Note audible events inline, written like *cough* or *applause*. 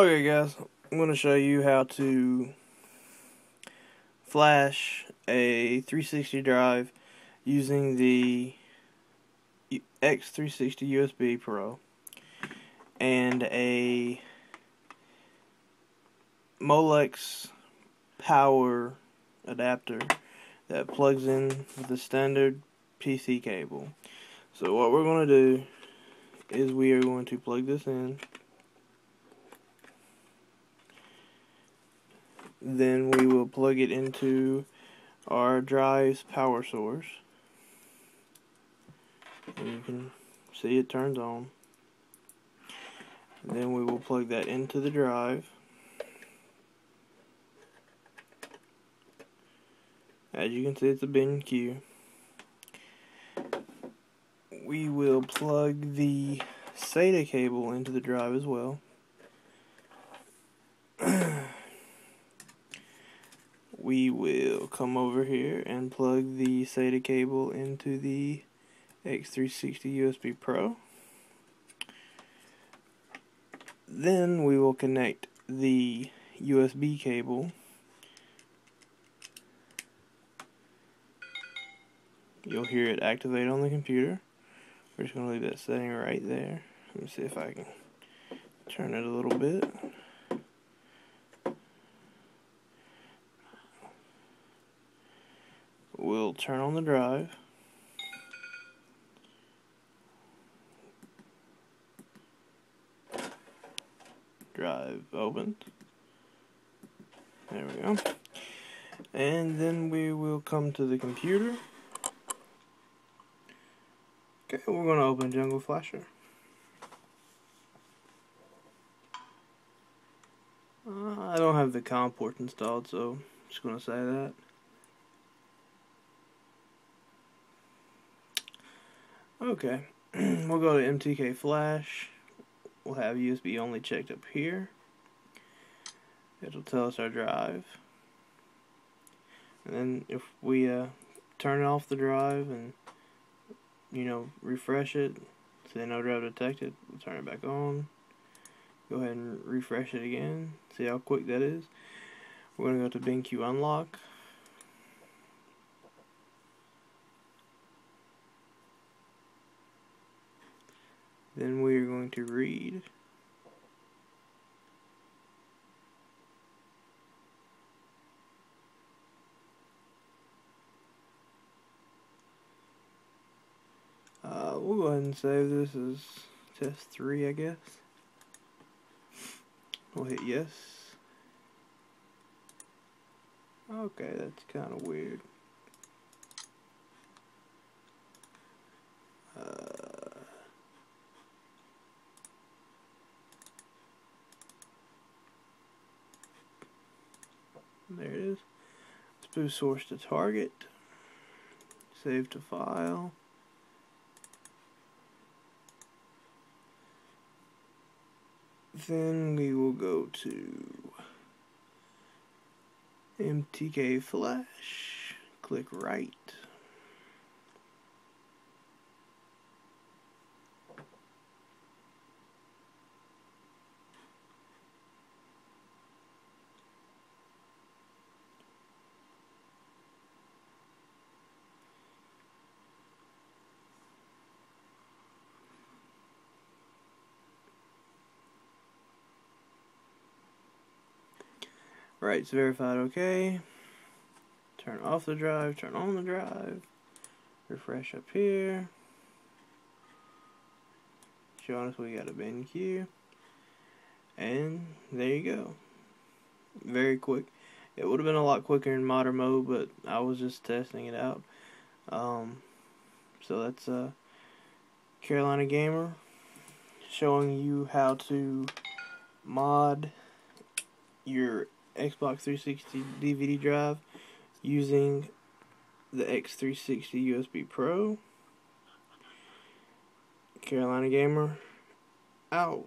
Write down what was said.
Okay guys, I'm going to show you how to flash a 360 drive using the X360 USB Pro and a Molex power adapter that plugs in with the standard PC cable. So what we're going to do is we are going to plug this in then we will plug it into our drive's power source. And you can see it turns on. Then we will plug that into the drive. As you can see it's a bin BenQ we will plug the SATA cable into the drive as well we will come over here and plug the SATA cable into the X360 USB Pro. Then we will connect the USB cable You'll hear it activate on the computer. We're just going to leave that setting right there. Let me see if I can turn it a little bit. We'll turn on the drive. Drive opened. There we go. And then we will come to the computer. Okay, we're going to open Jungle Flasher. Uh, I don't have the COM port installed, so I'm just going to say that. Okay, *clears throat* we'll go to MTK Flash. We'll have USB only checked up here. It'll tell us our drive. And then if we uh, turn off the drive and, you know, refresh it, say no drive detected, we'll turn it back on. Go ahead and refresh it again. See how quick that is. We're going to go to BenQ Unlock. Then we are going to read Uh, we'll go ahead and save this as test 3, I guess. We'll hit yes. Okay, that's kind of weird. There it is. Let's source to target. Save to file. Then we will go to MTK Flash. Click right. Right, it's verified okay. Turn off the drive, turn on the drive. Refresh up here. Showing us we got a BenQ. And there you go. Very quick. It would have been a lot quicker in modern mode, but I was just testing it out. Um, so that's uh, Carolina Gamer showing you how to mod your Xbox 360 DVD drive using the X360 USB Pro. Carolina Gamer out.